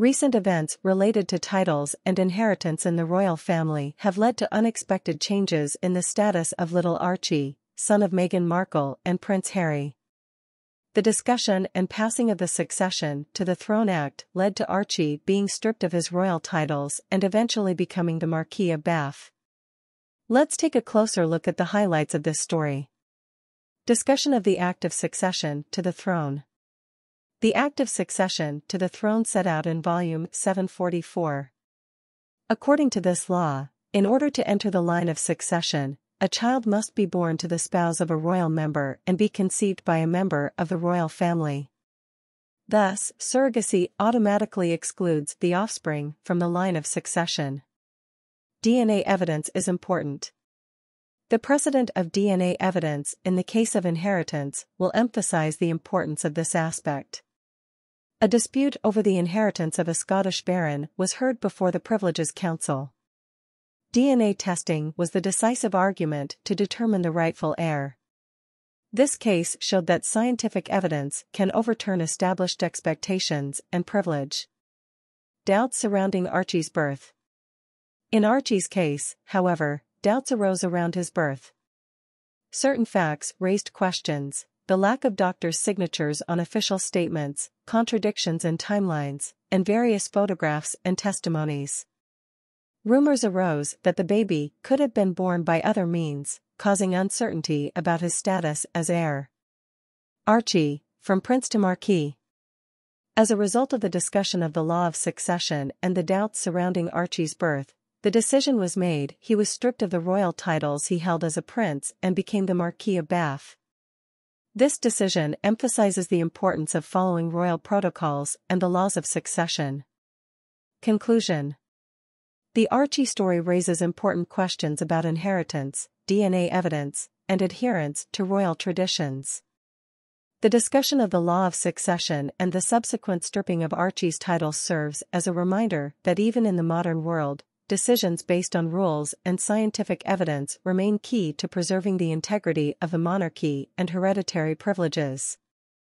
Recent events related to titles and inheritance in the royal family have led to unexpected changes in the status of little Archie, son of Meghan Markle and Prince Harry. The discussion and passing of the Succession to the Throne Act led to Archie being stripped of his royal titles and eventually becoming the Marquis of Bath. Let's take a closer look at the highlights of this story. Discussion of the Act of Succession to the Throne. The Act of Succession to the Throne set out in Volume 744. According to this law, in order to enter the line of succession, a child must be born to the spouse of a royal member and be conceived by a member of the royal family. Thus, surrogacy automatically excludes the offspring from the line of succession. DNA evidence is important. The precedent of DNA evidence in the case of inheritance will emphasize the importance of this aspect. A dispute over the inheritance of a Scottish baron was heard before the Privileges Council. DNA testing was the decisive argument to determine the rightful heir. This case showed that scientific evidence can overturn established expectations and privilege. Doubts surrounding Archie's birth. In Archie's case, however, doubts arose around his birth. Certain facts raised questions, the lack of doctors' signatures on official statements, contradictions in timelines, and various photographs and testimonies. Rumors arose that the baby could have been born by other means, causing uncertainty about his status as heir. Archie, from prince to marquis. As a result of the discussion of the law of succession and the doubts surrounding Archie's birth, the decision was made he was stripped of the royal titles he held as a prince and became the Marquis of Bath. This decision emphasizes the importance of following royal protocols and the laws of succession. Conclusion The Archie story raises important questions about inheritance, DNA evidence, and adherence to royal traditions. The discussion of the law of succession and the subsequent stripping of Archie's title serves as a reminder that even in the modern world, decisions based on rules and scientific evidence remain key to preserving the integrity of the monarchy and hereditary privileges.